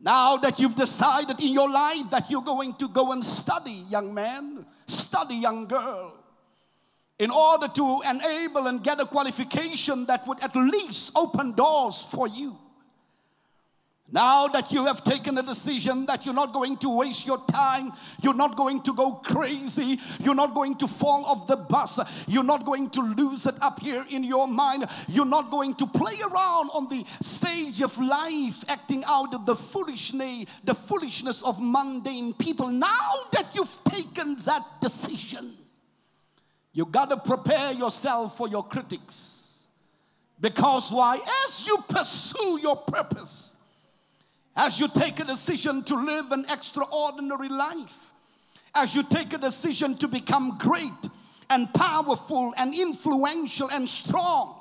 Now that you've decided in your life that you're going to go and study, young man, study, young girl, in order to enable and get a qualification that would at least open doors for you. Now that you have taken a decision that you're not going to waste your time, you're not going to go crazy, you're not going to fall off the bus, you're not going to lose it up here in your mind, you're not going to play around on the stage of life, acting out of the foolishness, the foolishness of mundane people. Now that you've taken that decision, you got to prepare yourself for your critics. Because why? As you pursue your purpose, as you take a decision to live an extraordinary life, as you take a decision to become great and powerful and influential and strong,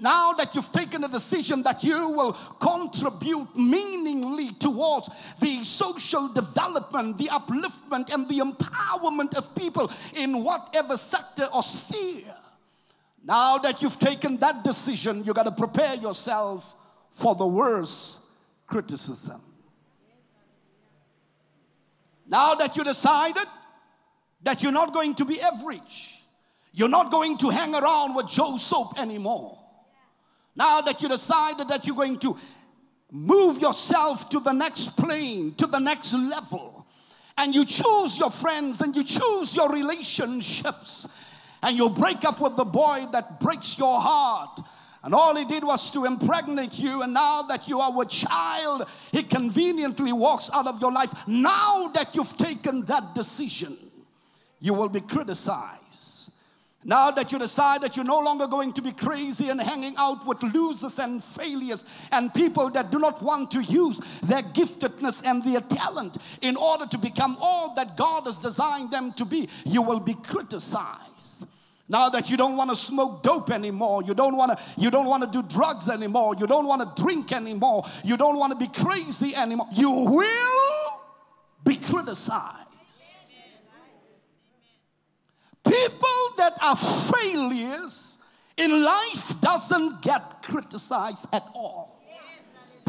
now that you've taken a decision that you will contribute meaningfully towards the social development, the upliftment, and the empowerment of people in whatever sector or sphere, now that you've taken that decision, you've got to prepare yourself for the worst criticism. Now that you decided that you're not going to be average, you're not going to hang around with Joe Soap anymore. Now that you decided that you're going to move yourself to the next plane, to the next level, and you choose your friends and you choose your relationships, and you break up with the boy that breaks your heart and all he did was to impregnate you. And now that you are a child, he conveniently walks out of your life. Now that you've taken that decision, you will be criticized. Now that you decide that you're no longer going to be crazy and hanging out with losers and failures and people that do not want to use their giftedness and their talent in order to become all that God has designed them to be, you will be criticized. Now that you don't want to smoke dope anymore, you don't want to you don't want to do drugs anymore, you don't want to drink anymore, you don't want to be crazy anymore. You will be criticized. People that are failures in life doesn't get criticized at all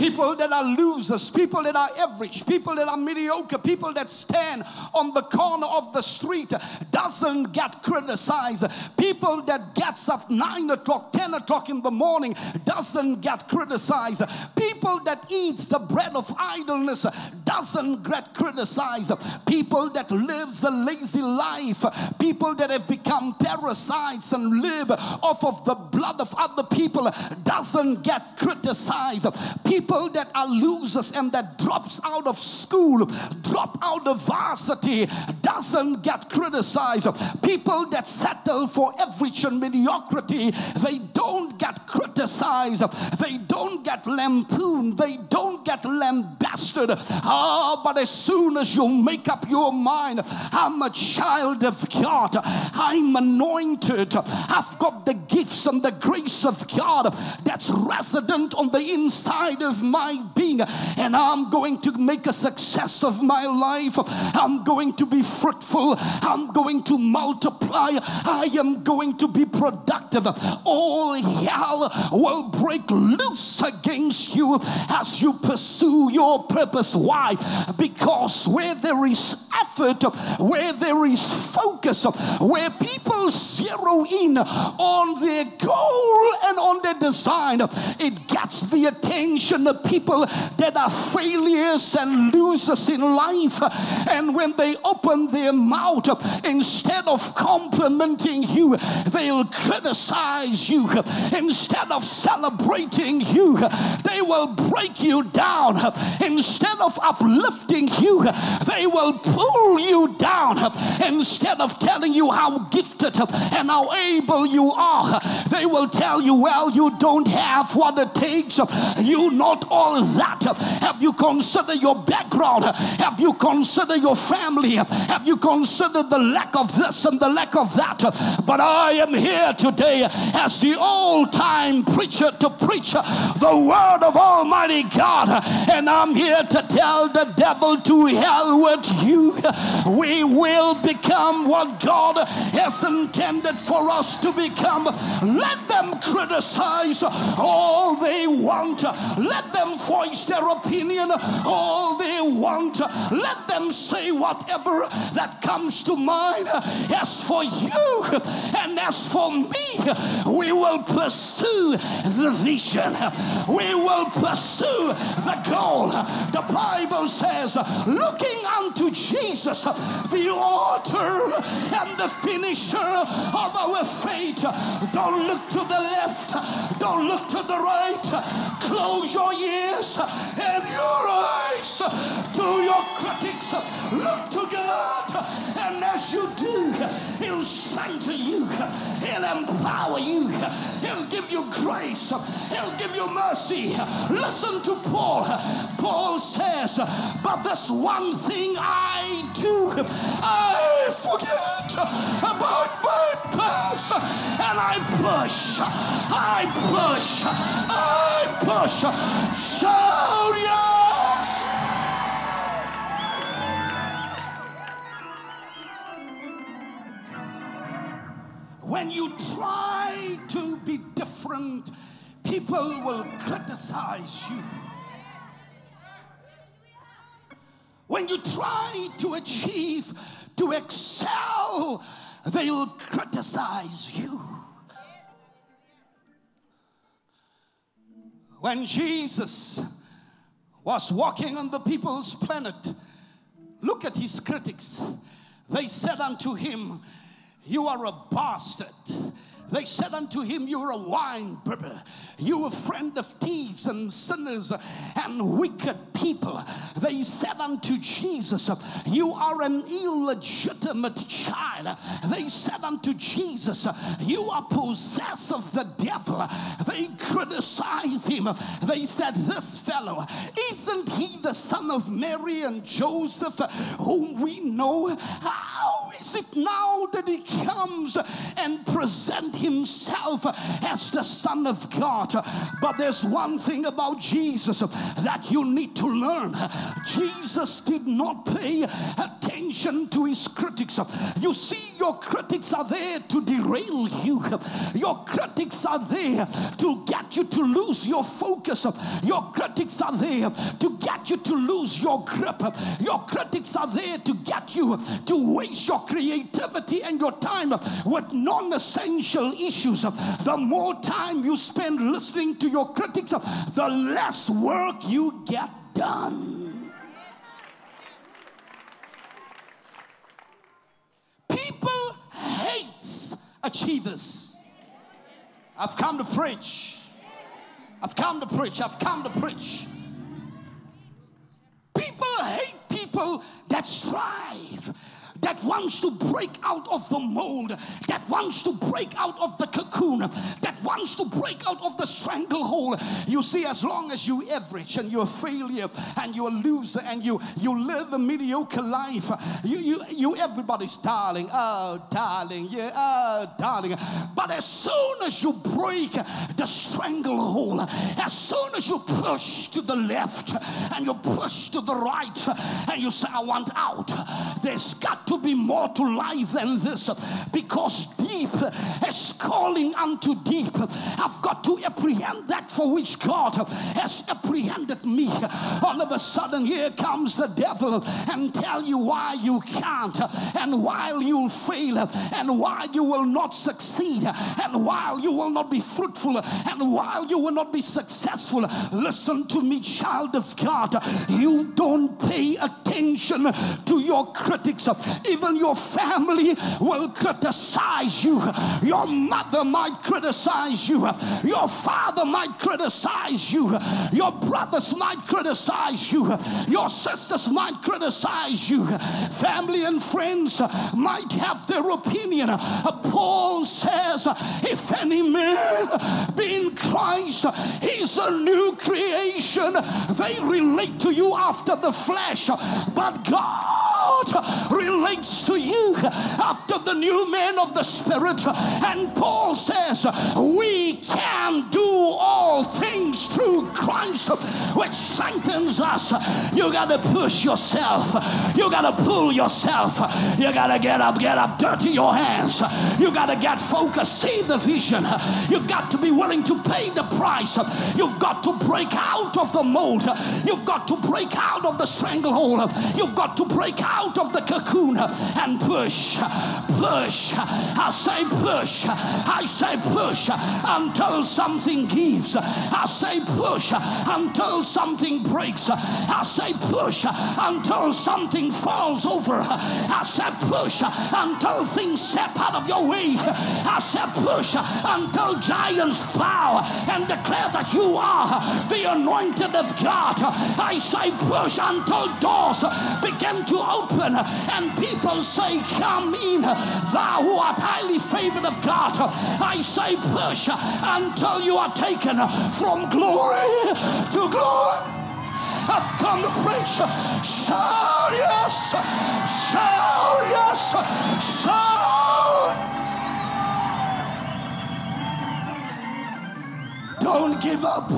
people that are losers, people that are average, people that are mediocre, people that stand on the corner of the street doesn't get criticized. People that gets up 9 o'clock, 10 o'clock in the morning doesn't get criticized. People that eats the bread of idleness doesn't get criticized. People that lives a lazy life, people that have become parasites and live off of the blood of other people doesn't get criticized. People people that are losers and that drops out of school, drop out of varsity, doesn't get criticized. People that settle for average and mediocrity, they don't get criticized. They don't get lampooned. They don't get lambasted. Ah, but as soon as you make up your mind, I'm a child of God. I'm anointed. I've got the gifts and the grace of God that's resident on the inside of my being, and I'm going to make a success of my life. I'm going to be fruitful. I'm going to multiply. I am going to be productive. All hell will break loose against you as you pursue your purpose. Why? Because where there is effort, where there is focus, where people zero in on their goal and on their design, it gets the attention of people that are failures and losers in life. And when they open their mouth, instead of complimenting you, they'll criticize you. Instead of celebrating you, they will break you down. Instead of uplifting you, they will pull you down. Instead of telling you how gifted and how able you are, they will tell you, well, you don't have what it takes. You not all that. Have you considered your background? Have you considered your family? Have you considered the lack of this and the lack of that? But I am here today as the old time preacher to preach the word of Almighty God. And I'm here to tell the devil to hell with you. We will become what God has intended for us to become. Let them criticize all they want. Let them voice their opinion all they want. Let them say whatever that comes to mind. As for you and as for me, we will pursue the vision. We will pursue the goal. The Bible says, looking unto Jesus, the author and the finisher of our faith. Don't look to the left, don't look to the right. Close your ears and your eyes to your critics. Look to God, and as you do, He'll strengthen you, He'll empower you, He'll give you grace, He'll give you mercy. Listen to Paul. Paul says, But this one thing I do, I forget about my past and I push, I push, I push. Shout yes! When you try to be different, people will criticize you. When you try to achieve, to excel, they'll criticize you. When Jesus was walking on the people's planet, look at his critics. They said unto him, You are a bastard. They said unto him, You are a wine bibber. You are a friend of thieves and sinners and wicked people. They said unto Jesus, You are an illegitimate child. They said unto Jesus, You are possessed of the devil. They criticized him. They said, This fellow, isn't he the son of Mary and Joseph, whom we know? How is it now that he comes and present himself as the Son of God? But there's one thing about Jesus that you need to learn. Jesus did not pay attention to his critics. You see, your critics are there to derail you. Your critics are there to get you to lose your focus. Your critics are there to get you to lose your grip. Your critics are there to get you to waste your creativity and your time with non essential issues. The more time you spend listening to your critics, the less work you get done. People hate achievers. I've come to preach. I've come to preach. I've come to preach. Wants to break out of the mold, that wants to break out of the cocoon, that wants to break out of the stranglehold. You see, as long as you average and you're a failure and you're a loser and you you live a mediocre life, you you you everybody's darling, oh darling, yeah, oh darling. But as soon as you break the stranglehold, as soon as you push to the left and you push to the right and you say, I want out, there's got to be more to life than this because deep is calling unto deep. I've got to apprehend that for which God has apprehended me. All of a sudden, here comes the devil and tell you why you can't, and while you'll fail, and why you will not succeed, and while you will not be fruitful, and while you will not be successful. Listen to me, child of God. You don't pay attention to your critics. Even your family will criticize you. Your mother might criticize you. Your father might criticize you. Your brothers might criticize you. Your sisters might criticize you. Family and friends might have their opinion. Paul says, if any man be in Christ, he's a new creation. They relate to you after the flesh, but God relates to you after the new man of the Spirit. And Paul says, We can do all things through Christ, which strengthens us. You got to push yourself. You got to pull yourself. You got to get up, get up, dirty your hands. You got to get focused, see the vision. You've got to be willing to pay the price. You've got to break out of the mold. You've got to break out of the stranglehold. You've got to break out of the cocoon and push, push. I say push. I say push until something gives. I say push until something breaks. I say push until something falls over. I say push until things step out of your way. I say push until giants bow and declare that you are the anointed of God. I say push until doors begin to open and people say, Come in, thou who art highly favored of God. I say push until you are taken from glory to glory. I've come to preach. Shout yes, shout yes, shout. Don't give up.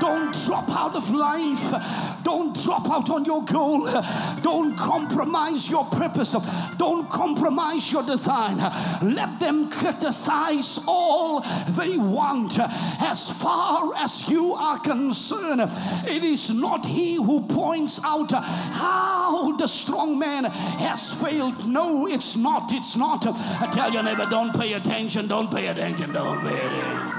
Don't drop out of life. Don't drop out on your goal. Don't compromise your purpose. Don't compromise your design. Let them criticize all they want. As far as you are concerned, it is not he who points out how the strong man has failed. No, it's not. It's not. I tell your neighbor, don't pay attention. Don't pay attention. Don't pay attention.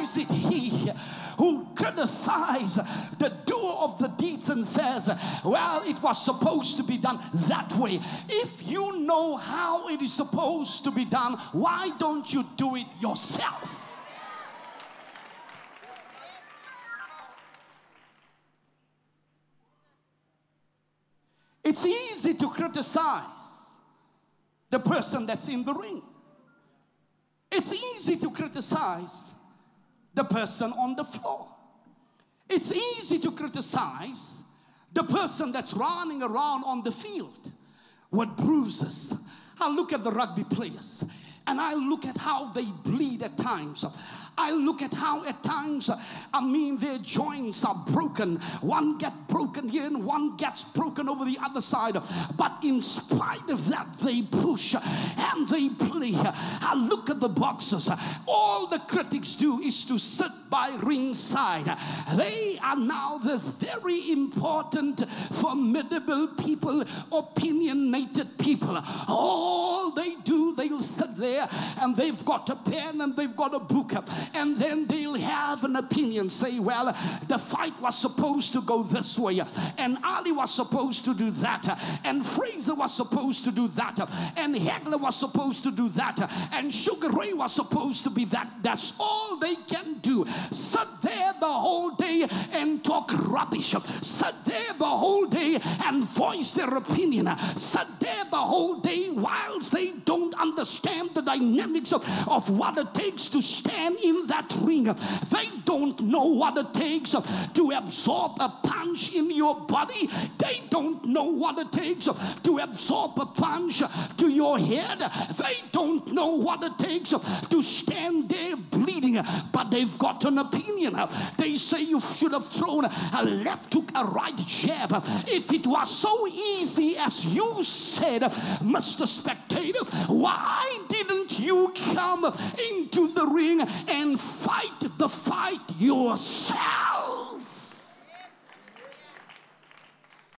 Is it he who criticizes the doer of the deeds and says, Well, it was supposed to be done that way. If you know how it is supposed to be done, why don't you do it yourself? It's easy to criticize the person that's in the ring. It's easy to criticize the person on the floor. It's easy to criticize the person that's running around on the field with bruises. I look at the rugby players and I look at how they bleed at times. I look at how at times, I mean, their joints are broken. One gets broken here and one gets broken over the other side. But in spite of that, they push and they play. I look at the boxers. All the critics do is to sit by ringside. They are now this very important, formidable people, opinionated people. All they do, they'll sit there and they've got a pen and they've got a book and then they'll have an opinion. Say, well, the fight was supposed to go this way, and Ali was supposed to do that, and Frazier was supposed to do that, and Hagler was supposed to do that, and Sugar Ray was supposed to be that. That's all they can do. Sit there the whole day and talk rubbish. Sit there the whole day and voice their opinion. Sit there the whole day whilst they don't understand the dynamics of, of what it takes to stand in that ring. They don't know what it takes to absorb a punch in your body. They don't know what it takes to absorb a punch to your head. They don't know what it takes to stand there bleeding, but they've got an opinion. They say you should have thrown a left hook, a right jab. If it was so easy as you said, Mr. Spectator, why didn't you come into the ring and fight the fight yourself.